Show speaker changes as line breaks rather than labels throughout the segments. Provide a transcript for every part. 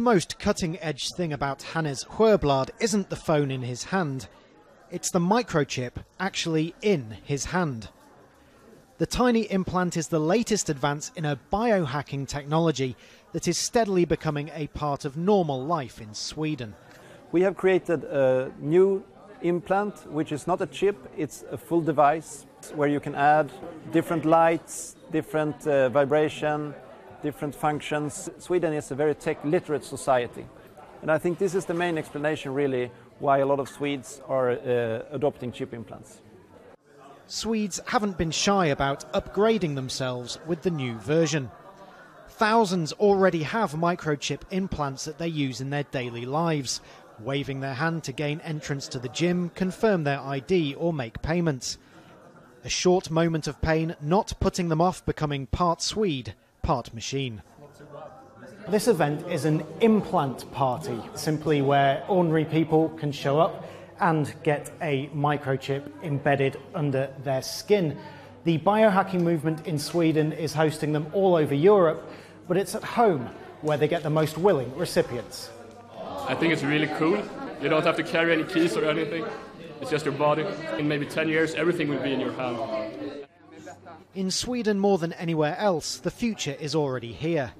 most cutting edge thing about Hannes Sjöblad isn't the phone in his hand, it's the microchip actually in his hand. The tiny implant is the latest advance in a biohacking technology that is steadily becoming a part of normal life in Sweden.
We have created a new implant, which is not a chip, it's a full device where you can add different lights, different uh, vibration, different functions. Sweden is a very tech literate society. And I think this is the main explanation, really, why a lot of Swedes are uh, adopting chip implants.
Swedes haven't been shy about upgrading themselves with the new version. Thousands already have microchip implants that they use in their daily lives, waving their hand to gain entrance to the gym, confirm their ID, or make payments. A short moment of pain not putting them off becoming part Swede, part machine. This event is an implant party, simply where ordinary people can show up and get a microchip embedded under their skin. The biohacking movement in Sweden is hosting them all over Europe, but it's at home where they get the most willing recipients.
I think it's really cool. You don't have to carry any keys or anything. It's just your body. In maybe 10 years, everything will be in your hand.
In Sweden, more than anywhere else, the future is already here.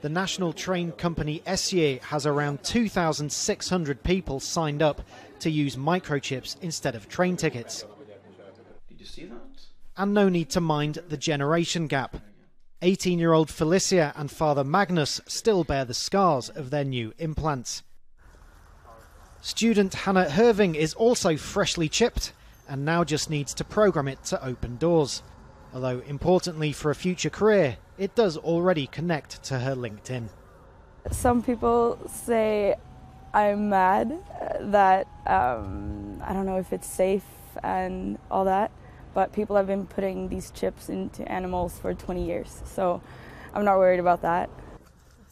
The national train company SJ has around 2,600 people signed up to use microchips instead of train tickets.
Did you see that?
And no need to mind the generation gap. 18 year old Felicia and father Magnus still bear the scars of their new implants. Student Hannah Herving is also freshly chipped and now just needs to program it to open doors. Although, importantly for a future career, it does already connect to her LinkedIn.
Some people say I'm mad that um, I don't know if it's safe and all that, but people have been putting these chips into animals for 20 years, so I'm not worried about that.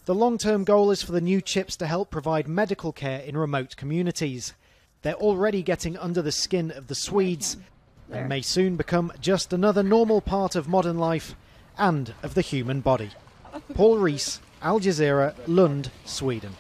The long term goal is for the new chips to help provide medical care in remote communities. They're already getting under the skin of the Swedes and may soon become just another normal part of modern life and of the human body. Paul Rees, Al Jazeera, Lund, Sweden.